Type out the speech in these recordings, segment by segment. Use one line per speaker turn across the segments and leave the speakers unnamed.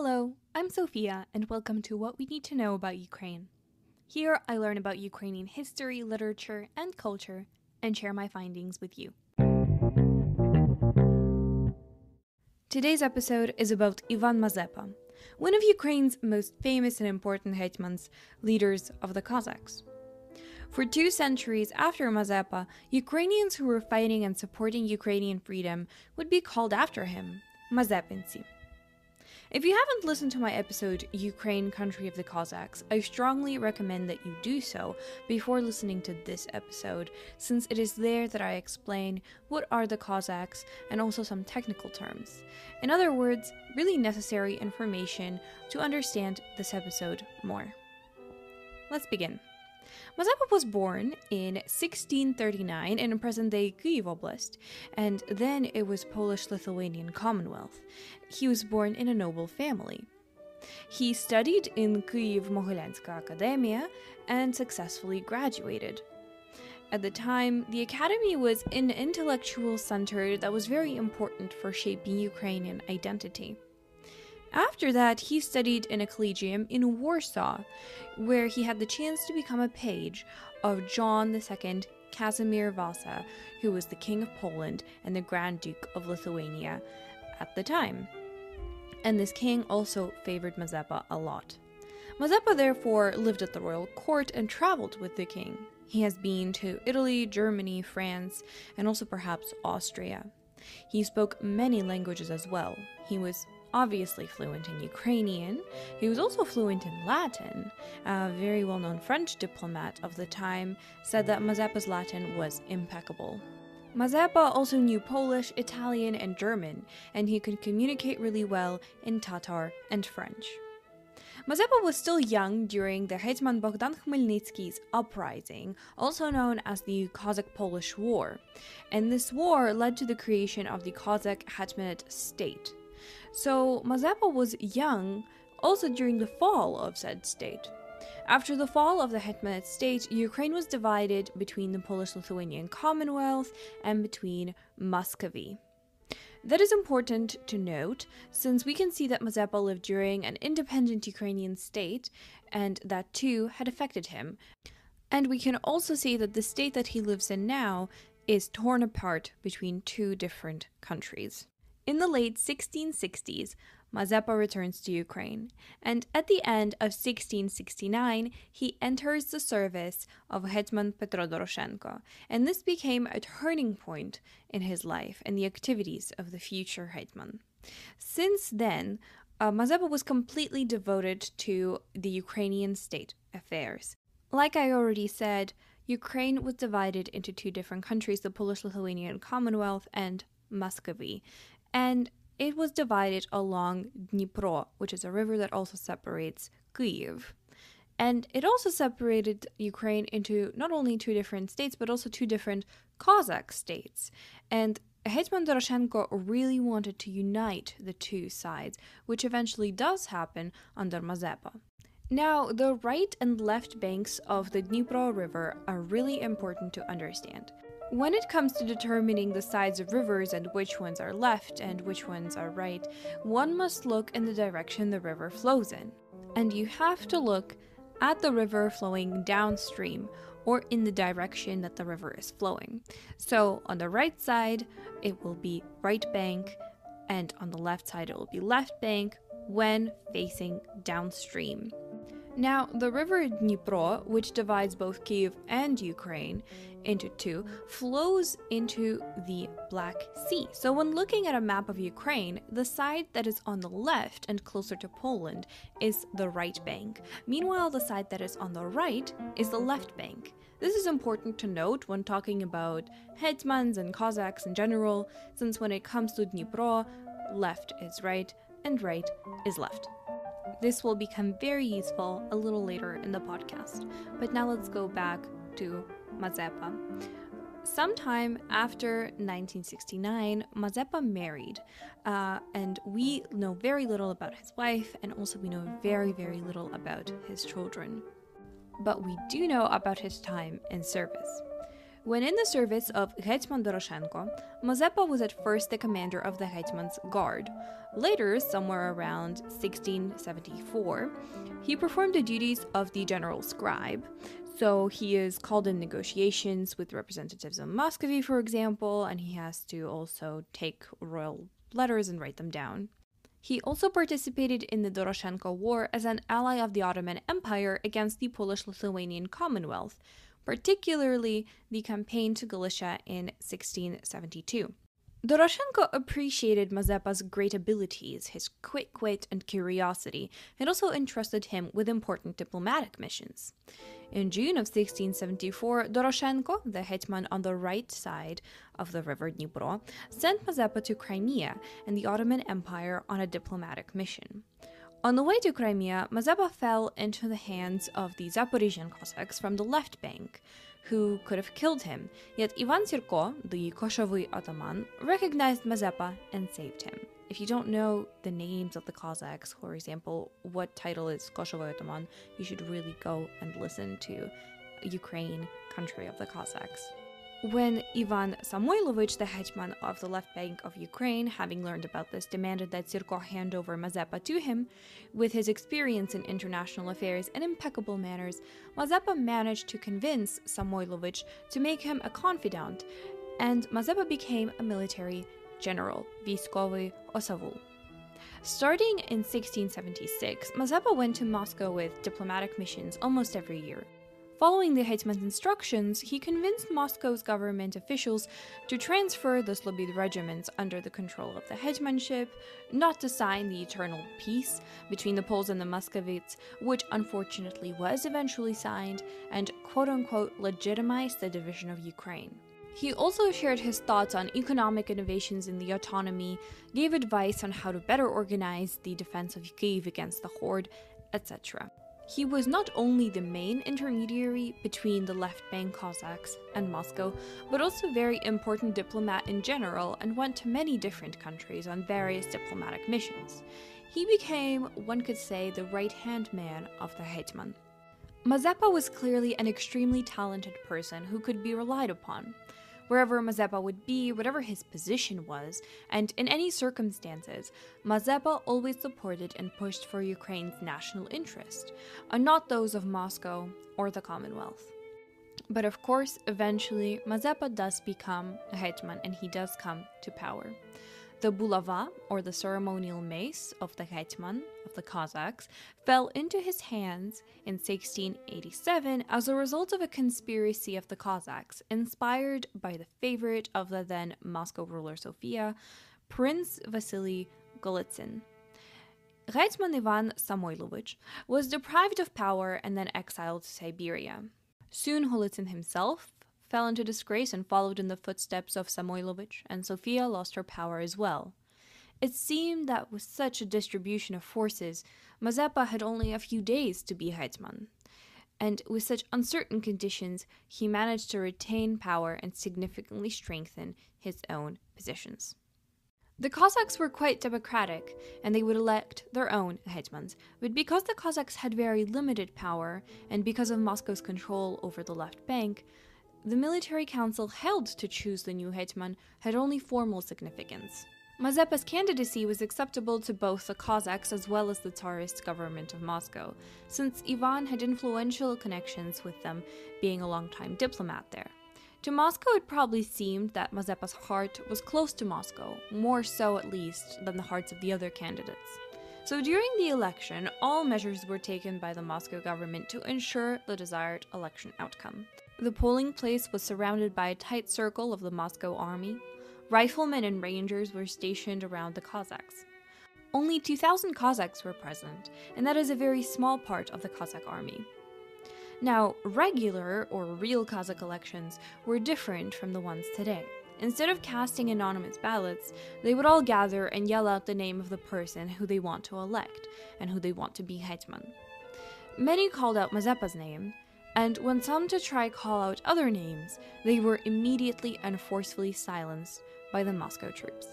Hello, I'm Sophia, and welcome to What We Need to Know About Ukraine. Here, I learn about Ukrainian history, literature, and culture, and share my findings with you. Today's episode is about Ivan Mazepa, one of Ukraine's most famous and important hetmans, leaders of the Cossacks. For two centuries after Mazepa, Ukrainians who were fighting and supporting Ukrainian freedom would be called after him, Mazepinci. If you haven't listened to my episode, Ukraine, Country of the Cossacks, I strongly recommend that you do so before listening to this episode, since it is there that I explain what are the Cossacks and also some technical terms. In other words, really necessary information to understand this episode more. Let's begin. Mazepa was born in 1639 in present-day Kyiv Oblast, and then it was Polish-Lithuanian Commonwealth. He was born in a noble family. He studied in Kyiv Mogilянska Academia and successfully graduated. At the time, the academy was an intellectual center that was very important for shaping Ukrainian identity. After that, he studied in a collegium in Warsaw, where he had the chance to become a page of John II Casimir Vasa, who was the King of Poland and the Grand Duke of Lithuania at the time. And this king also favored Mazepa a lot. Mazepa therefore lived at the royal court and traveled with the king. He has been to Italy, Germany, France, and also perhaps Austria. He spoke many languages as well. He was obviously fluent in Ukrainian. He was also fluent in Latin. A very well known French diplomat of the time said that Mazepa's Latin was impeccable. Mazepa also knew Polish, Italian, and German, and he could communicate really well in Tatar and French. Mazepa was still young during the Hetman Bogdan Khmelnytsky's uprising, also known as the Cossack-Polish War, and this war led to the creation of the Cossack Hetmanate state. So Mazepa was young also during the fall of said state. After the fall of the Hetmanate state, Ukraine was divided between the Polish Lithuanian Commonwealth and between Muscovy. That is important to note, since we can see that Mazepa lived during an independent Ukrainian state, and that too had affected him. And we can also see that the state that he lives in now is torn apart between two different countries. In the late 1660s, Mazepa returns to Ukraine, and at the end of 1669, he enters the service of Hetman Petro Doroshenko, and this became a turning point in his life and the activities of the future Hetman. Since then, uh, Mazepa was completely devoted to the Ukrainian state affairs. Like I already said, Ukraine was divided into two different countries the Polish Lithuanian Commonwealth and Muscovy, and it was divided along Dnipro, which is a river that also separates Kyiv. And it also separated Ukraine into not only two different states, but also two different Cossack states. And Hetman Doroshenko really wanted to unite the two sides, which eventually does happen under Mazepa. Now, the right and left banks of the Dnipro River are really important to understand. When it comes to determining the sides of rivers and which ones are left and which ones are right, one must look in the direction the river flows in. And you have to look at the river flowing downstream or in the direction that the river is flowing. So on the right side, it will be right bank, and on the left side, it will be left bank when facing downstream. Now, the river Dnipro, which divides both Kiev and Ukraine into two, flows into the Black Sea. So, when looking at a map of Ukraine, the side that is on the left and closer to Poland is the right bank. Meanwhile, the side that is on the right is the left bank. This is important to note when talking about hetmans and Cossacks in general, since when it comes to Dnipro, left is right and right is left. This will become very useful a little later in the podcast. But now let's go back to Mazepa. Sometime after 1969, Mazepa married, uh, and we know very little about his wife, and also we know very, very little about his children. But we do know about his time in service. When in the service of Hetman Doroshenko, Mazepa was at first the commander of the Hetman's Guard. Later, somewhere around 1674, he performed the duties of the general scribe. So he is called in negotiations with representatives of Muscovy, for example, and he has to also take royal letters and write them down. He also participated in the Doroshenko War as an ally of the Ottoman Empire against the Polish Lithuanian Commonwealth, particularly the campaign to Galicia in 1672. Doroshenko appreciated Mazepa's great abilities, his quick wit and curiosity, and also entrusted him with important diplomatic missions. In June of 1674, Doroshenko, the hetman on the right side of the river Dnipro, sent Mazepa to Crimea and the Ottoman Empire on a diplomatic mission. On the way to Crimea, Mazepa fell into the hands of the Zaporizhian Cossacks from the left bank, who could have killed him, yet Ivan Sirko, the Koshovoi Ataman, recognized Mazepa and saved him. If you don't know the names of the Cossacks, for example, what title is Koshovoi Ataman, you should really go and listen to Ukraine, country of the Cossacks. When Ivan Samoilovich, the hetman of the left bank of Ukraine, having learned about this, demanded that Sirko hand over Mazepa to him, with his experience in international affairs and impeccable manners, Mazepa managed to convince Samoilovich to make him a confidant, and Mazepa became a military general, Viskowy Osavul. Starting in 1676, Mazepa went to Moscow with diplomatic missions almost every year. Following the hetman's instructions, he convinced Moscow's government officials to transfer the Slobid regiments under the control of the hetmanship, not to sign the eternal peace between the Poles and the Muscovites, which unfortunately was eventually signed, and quote unquote legitimize the division of Ukraine. He also shared his thoughts on economic innovations in the autonomy, gave advice on how to better organize the defense of Kiev against the Horde, etc. He was not only the main intermediary between the left bank Cossacks and Moscow, but also a very important diplomat in general and went to many different countries on various diplomatic missions. He became, one could say, the right hand man of the Hetman. Mazepa was clearly an extremely talented person who could be relied upon wherever Mazepa would be, whatever his position was, and in any circumstances, Mazepa always supported and pushed for Ukraine's national interest, and not those of Moscow or the Commonwealth. But of course, eventually, Mazepa does become a hetman and he does come to power. The bulava, or the ceremonial mace of the hetman of the Cossacks, fell into his hands in 1687 as a result of a conspiracy of the Cossacks, inspired by the favorite of the then Moscow ruler Sofia, Prince Vasily Golitsyn. Hetman Ivan Samoilovich was deprived of power and then exiled to Siberia. Soon Golitsyn himself fell into disgrace and followed in the footsteps of Samoilovich, and Sofia lost her power as well. It seemed that with such a distribution of forces, Mazepa had only a few days to be hetman. And with such uncertain conditions, he managed to retain power and significantly strengthen his own positions. The Cossacks were quite democratic, and they would elect their own hetmans. But because the Cossacks had very limited power, and because of Moscow's control over the left bank, the military council held to choose the new hetman had only formal significance. Mazepa's candidacy was acceptable to both the Cossacks as well as the Tsarist government of Moscow, since Ivan had influential connections with them, being a longtime diplomat there. To Moscow, it probably seemed that Mazepa's heart was close to Moscow, more so at least than the hearts of the other candidates. So during the election, all measures were taken by the Moscow government to ensure the desired election outcome. The polling place was surrounded by a tight circle of the Moscow army. Riflemen and rangers were stationed around the Cossacks. Only 2,000 Cossacks were present, and that is a very small part of the Cossack army. Now, regular or real Cossack elections were different from the ones today. Instead of casting anonymous ballots, they would all gather and yell out the name of the person who they want to elect and who they want to be hetman. Many called out Mazepa's name, and when some to try call out other names, they were immediately and forcefully silenced by the Moscow troops.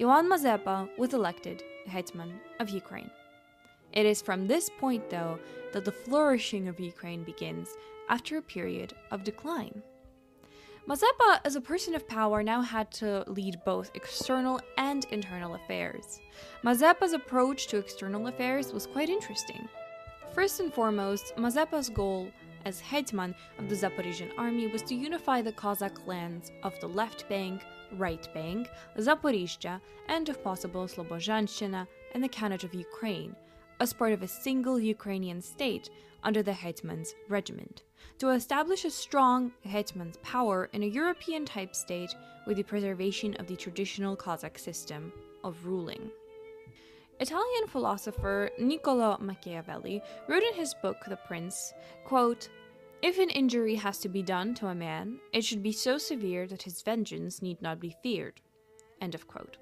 Ivan Mazepa was elected hetman of Ukraine. It is from this point, though, that the flourishing of Ukraine begins after a period of decline. Mazepa, as a person of power, now had to lead both external and internal affairs. Mazepa's approach to external affairs was quite interesting. First and foremost, Mazepa's goal as hetman of the Zaporizhian army was to unify the Cossack lands of the left bank, right bank, Zaporizhia, and if possible Slobozhanshchyna and the Khanate of Ukraine, as part of a single Ukrainian state under the hetman's regiment to establish a strong hetman's power in a European type state with the preservation of the traditional Cossack system of ruling. Italian philosopher Niccolo Machiavelli wrote in his book The Prince, quote, If an injury has to be done to a man, it should be so severe that his vengeance need not be feared. End of quote.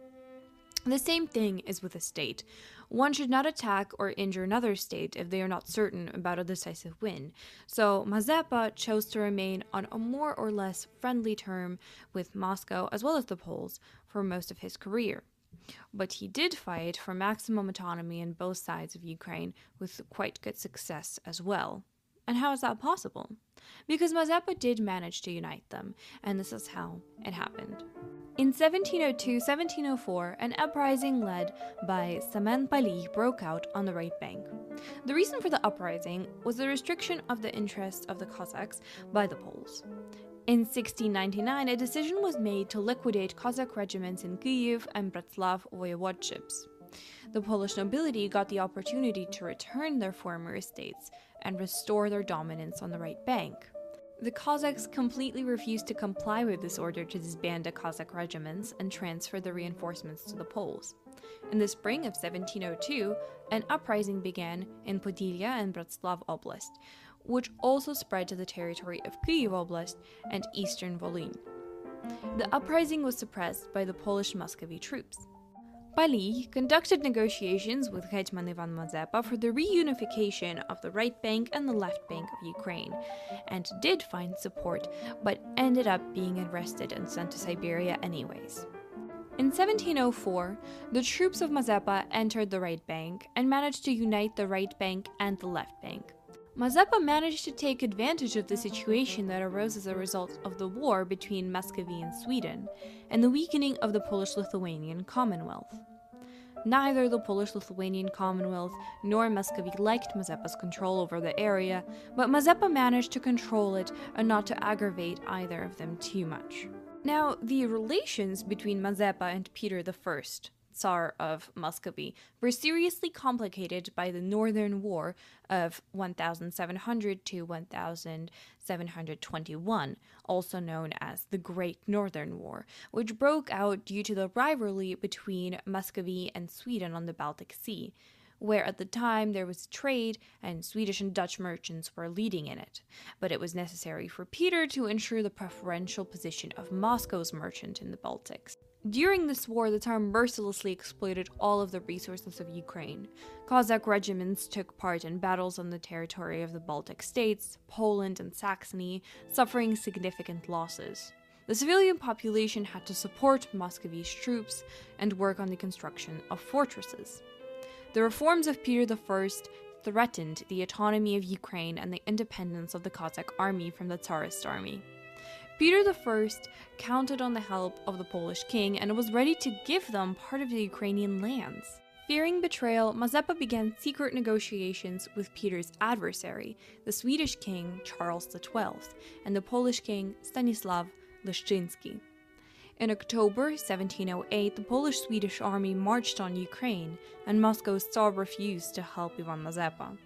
The same thing is with a state. One should not attack or injure another state if they are not certain about a decisive win. So Mazepa chose to remain on a more or less friendly term with Moscow as well as the Poles for most of his career. But he did fight for maximum autonomy in both sides of Ukraine with quite good success as well. And how is that possible? Because Mazepa did manage to unite them, and this is how it happened. In 1702-1704, an uprising led by Semen Palij broke out on the right bank. The reason for the uprising was the restriction of the interests of the Cossacks by the Poles. In 1699, a decision was made to liquidate Cossack regiments in Kyiv and Bratslav voivodeships. The Polish nobility got the opportunity to return their former estates and restore their dominance on the right bank. The Cossacks completely refused to comply with this order to disband the Cossack regiments and transfer the reinforcements to the Poles. In the spring of 1702, an uprising began in Podillia and Bratslav Oblast, which also spread to the territory of Kyiv Oblast and eastern Volyn. The uprising was suppressed by the Polish Muscovy troops. Palij conducted negotiations with Hetman Ivan Mazepa for the reunification of the right bank and the left bank of Ukraine, and did find support, but ended up being arrested and sent to Siberia anyways. In 1704, the troops of Mazepa entered the right bank and managed to unite the right bank and the left bank. Mazepa managed to take advantage of the situation that arose as a result of the war between Muscovy and Sweden, and the weakening of the Polish Lithuanian Commonwealth. Neither the Polish Lithuanian Commonwealth nor Muscovy liked Mazepa's control over the area, but Mazepa managed to control it and not to aggravate either of them too much. Now, the relations between Mazepa and Peter I Tsar of Muscovy, were seriously complicated by the Northern War of 1700 to 1721, also known as the Great Northern War, which broke out due to the rivalry between Muscovy and Sweden on the Baltic Sea where at the time there was trade and Swedish and Dutch merchants were leading in it. But it was necessary for Peter to ensure the preferential position of Moscow's merchant in the Baltics. During this war, the Tsar mercilessly exploited all of the resources of Ukraine. Cossack regiments took part in battles on the territory of the Baltic states, Poland, and Saxony, suffering significant losses. The civilian population had to support Muscovy's troops and work on the construction of fortresses. The reforms of Peter I threatened the autonomy of Ukraine and the independence of the Cossack army from the Tsarist army. Peter I counted on the help of the Polish king and was ready to give them part of the Ukrainian lands. Fearing betrayal, Mazepa began secret negotiations with Peter's adversary, the Swedish king Charles XII, and the Polish king Stanislav Leszczyński. In October 1708, the Polish Swedish army marched on Ukraine, and Moscow's Tsar refused to help Ivan Mazepa.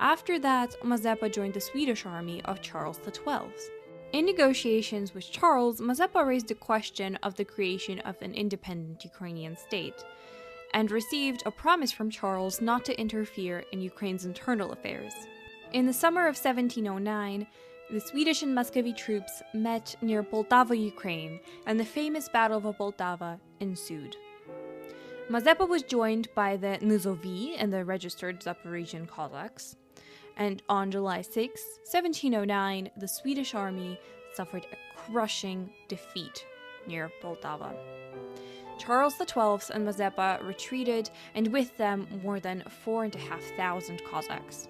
After that, Mazepa joined the Swedish army of Charles XII. In negotiations with Charles, Mazepa raised the question of the creation of an independent Ukrainian state, and received a promise from Charles not to interfere in Ukraine's internal affairs. In the summer of 1709, the Swedish and Muscovy troops met near Poltava, Ukraine, and the famous Battle of Poltava ensued. Mazepa was joined by the Nizovi and the registered Zaporizhian Cossacks, and on July 6, 1709, the Swedish army suffered a crushing defeat near Poltava. Charles XII and Mazepa retreated, and with them more than 4,500 Cossacks.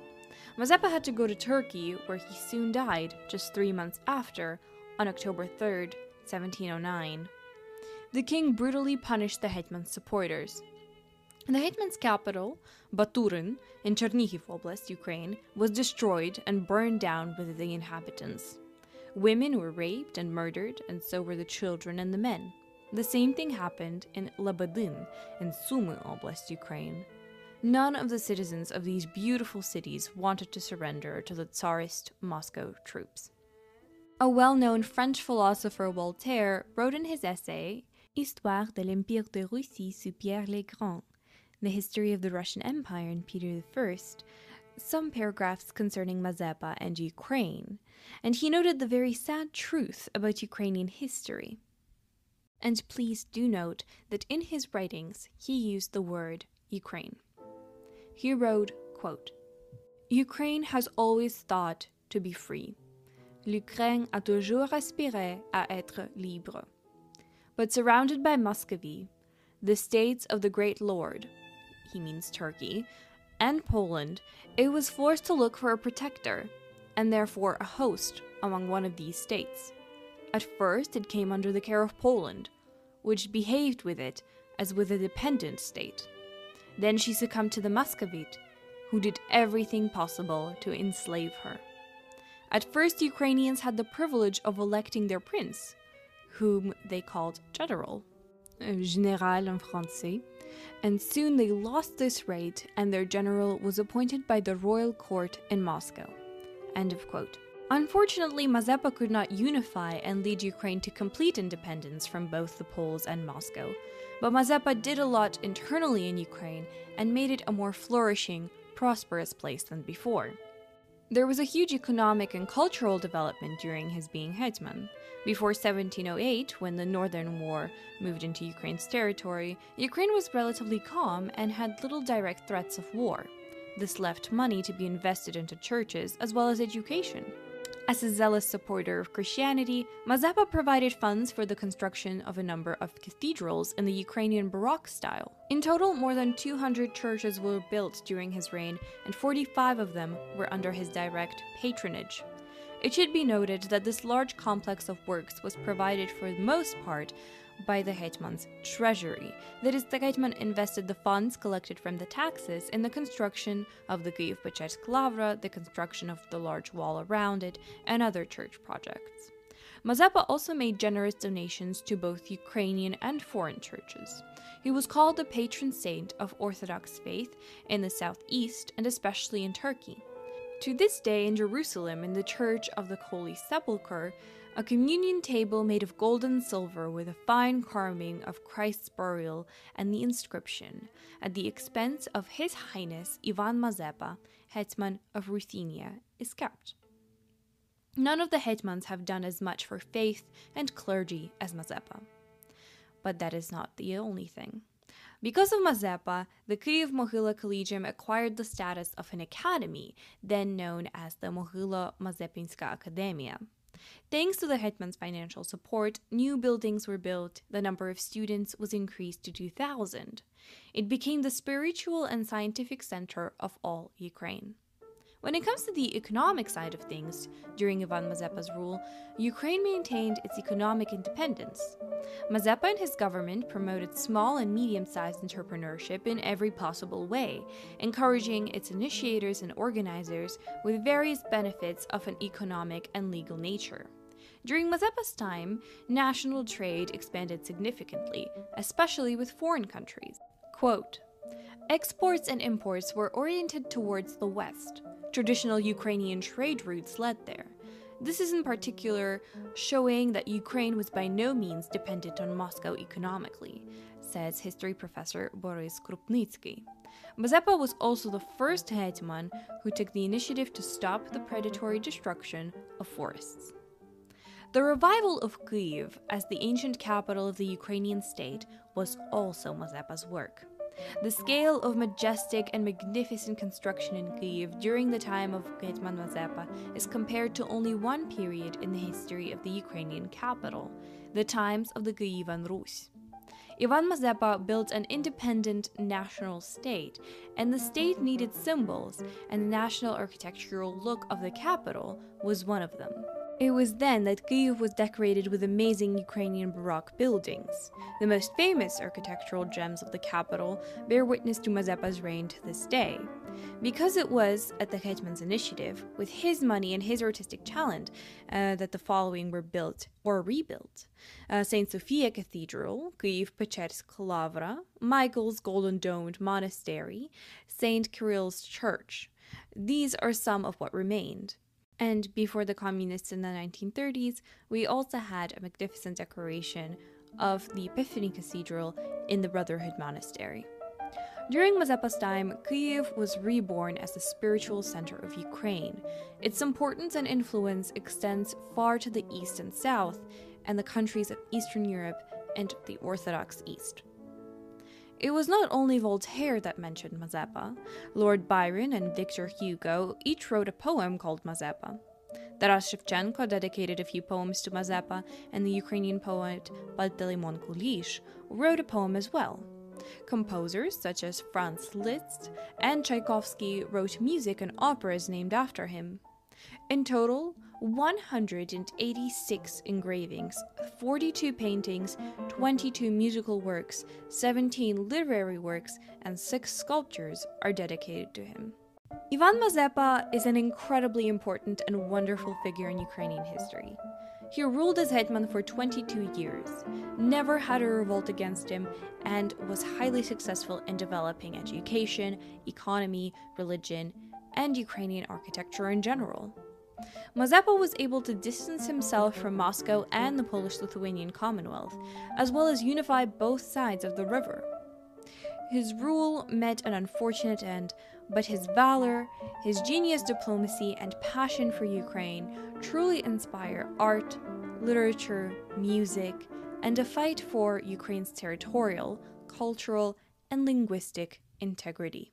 Mazepa had to go to Turkey, where he soon died just three months after, on October 3, 1709. The king brutally punished the hetman's supporters. The hetman's capital, Baturin, in Chernihiv Oblast, Ukraine, was destroyed and burned down with the inhabitants. Women were raped and murdered, and so were the children and the men. The same thing happened in Lebedin in Sumy Oblast, Ukraine. None of the citizens of these beautiful cities wanted to surrender to the Tsarist Moscow troops. A well known French philosopher Voltaire wrote in his essay Histoire de l'Empire de Russie sous Pierre le Grand, the history of the Russian Empire and Peter I, some paragraphs concerning Mazepa and Ukraine, and he noted the very sad truth about Ukrainian history. And please do note that in his writings he used the word Ukraine. He wrote, quote, Ukraine has always thought to be free. L'Ukraine a toujours aspiré à être libre. But surrounded by Muscovy, the states of the Great Lord, he means Turkey, and Poland, it was forced to look for a protector, and therefore a host, among one of these states. At first, it came under the care of Poland, which behaved with it as with a dependent state. Then she succumbed to the Muscovite, who did everything possible to enslave her. At first, Ukrainians had the privilege of electing their prince, whom they called general, général en français, and soon they lost this right and their general was appointed by the royal court in Moscow. End of quote. Unfortunately, Mazepa could not unify and lead Ukraine to complete independence from both the Poles and Moscow. But Mazepa did a lot internally in Ukraine and made it a more flourishing, prosperous place than before. There was a huge economic and cultural development during his being hetman. Before 1708, when the Northern War moved into Ukraine's territory, Ukraine was relatively calm and had little direct threats of war. This left money to be invested into churches as well as education. As a zealous supporter of Christianity, Mazepa provided funds for the construction of a number of cathedrals in the Ukrainian Baroque style. In total, more than 200 churches were built during his reign, and 45 of them were under his direct patronage. It should be noted that this large complex of works was provided for the most part by the Hetman's treasury. That is, the Hetman invested the funds collected from the taxes in the construction of the Kyiv Pechersk Lavra, the construction of the large wall around it, and other church projects. Mazepa also made generous donations to both Ukrainian and foreign churches. He was called the patron saint of Orthodox faith in the southeast and especially in Turkey. To this day, in Jerusalem, in the Church of the Holy Sepulchre, a communion table made of gold and silver with a fine carving of Christ's burial and the inscription, at the expense of His Highness Ivan Mazepa, Hetman of Ruthenia, is kept. None of the hetmans have done as much for faith and clergy as Mazepa. But that is not the only thing. Because of Mazepa, the Kyiv Mohyla Collegium acquired the status of an academy, then known as the Mohyla Mazepinska Academia. Thanks to the hetman's financial support, new buildings were built, the number of students was increased to 2,000. It became the spiritual and scientific center of all Ukraine. When it comes to the economic side of things, during Ivan Mazepa's rule, Ukraine maintained its economic independence. Mazepa and his government promoted small and medium sized entrepreneurship in every possible way, encouraging its initiators and organizers with various benefits of an economic and legal nature. During Mazepa's time, national trade expanded significantly, especially with foreign countries. Quote, Exports and imports were oriented towards the west. Traditional Ukrainian trade routes led there. This is in particular showing that Ukraine was by no means dependent on Moscow economically, says history professor Boris Krupnitsky. Mazepa was also the first hetman who took the initiative to stop the predatory destruction of forests. The revival of Kyiv as the ancient capital of the Ukrainian state was also Mazepa's work. The scale of majestic and magnificent construction in Kyiv during the time of Hetman Mazepa is compared to only one period in the history of the Ukrainian capital, the times of the Kyivan Rus. Ivan Mazepa built an independent national state, and the state needed symbols, and the national architectural look of the capital was one of them. It was then that Kyiv was decorated with amazing Ukrainian Baroque buildings. The most famous architectural gems of the capital bear witness to Mazepa's reign to this day. Because it was, at the Hetman's initiative, with his money and his artistic talent, uh, that the following were built or rebuilt uh, St. Sophia Cathedral, Kyiv Pechersk Lavra, Michael's Golden Domed Monastery, St. Kirill's Church. These are some of what remained. And before the communists in the 1930s, we also had a magnificent decoration of the Epiphany Cathedral in the Brotherhood Monastery. During Mazepa's time, Kyiv was reborn as the spiritual center of Ukraine. Its importance and influence extends far to the east and south, and the countries of Eastern Europe and the Orthodox East. It was not only Voltaire that mentioned Mazepa. Lord Byron and Victor Hugo each wrote a poem called Mazeppa. Taras Shevchenko dedicated a few poems to Mazepa, and the Ukrainian poet Panteleimon Kulish wrote a poem as well. Composers such as Franz Liszt and Tchaikovsky wrote music and operas named after him. In total, 186 engravings, 42 paintings, 22 musical works, 17 literary works, and 6 sculptures are dedicated to him. Ivan Mazepa is an incredibly important and wonderful figure in Ukrainian history. He ruled as hetman for 22 years, never had a revolt against him, and was highly successful in developing education, economy, religion, and Ukrainian architecture in general. Mazepa was able to distance himself from Moscow and the Polish Lithuanian Commonwealth, as well as unify both sides of the river. His rule met an unfortunate end, but his valor, his genius diplomacy, and passion for Ukraine truly inspire art, literature, music, and a fight for Ukraine's territorial, cultural, and linguistic integrity.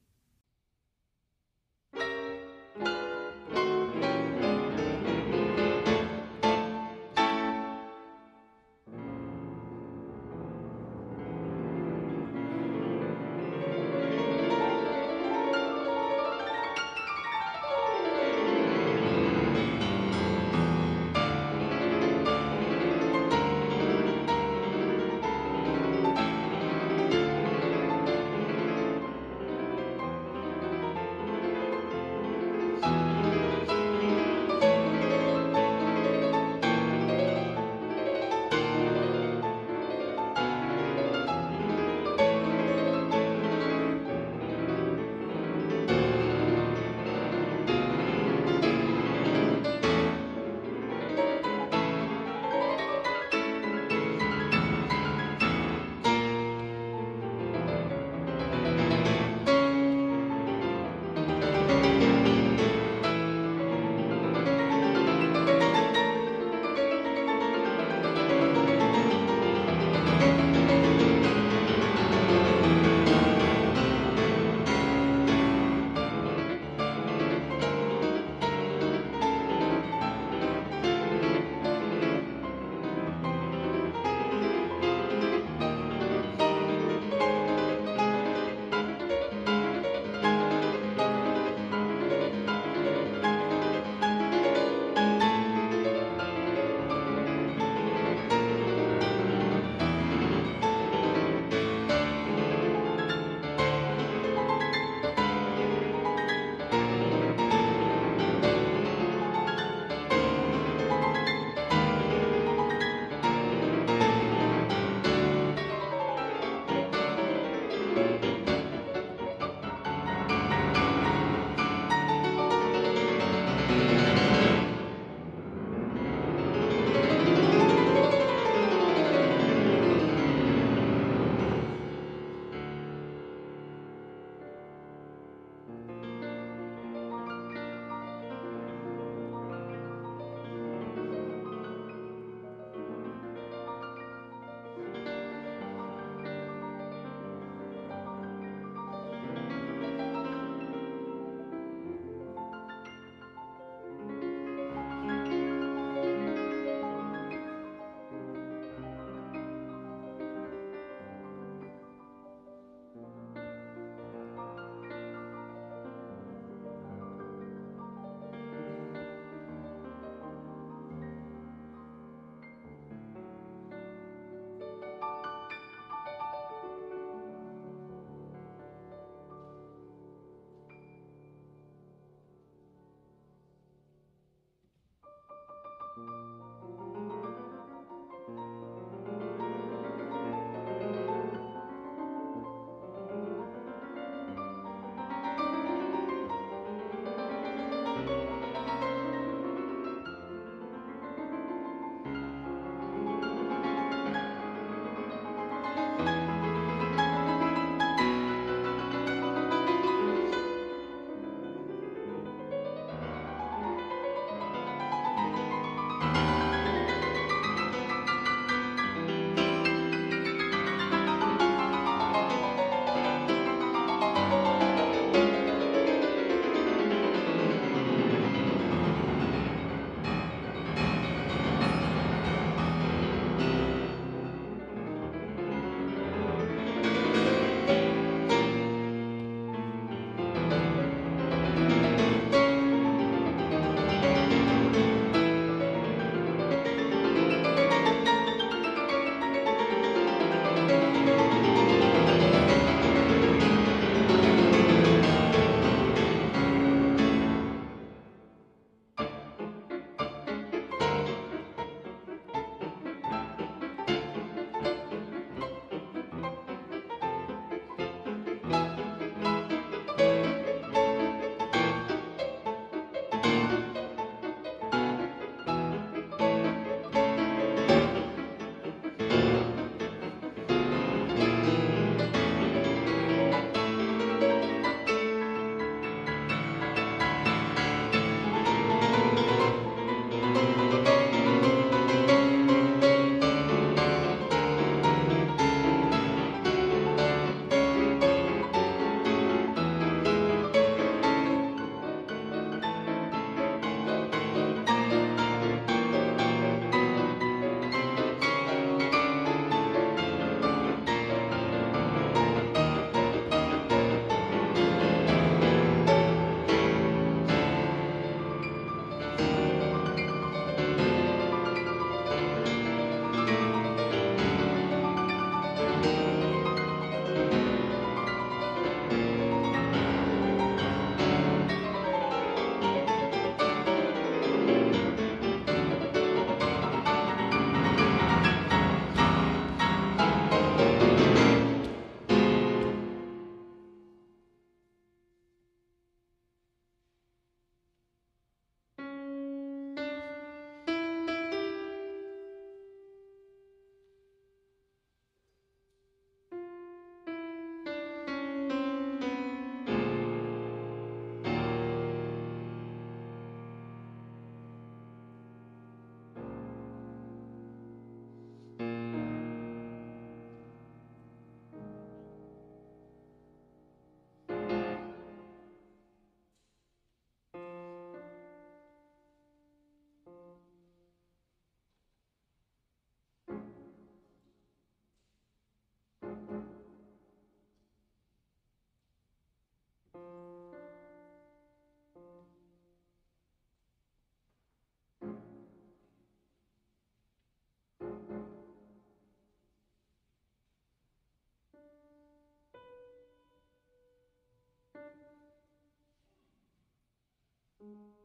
thank mm -hmm. you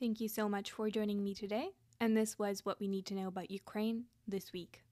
Thank you so much for joining me today, and this was what we need to know about Ukraine this week.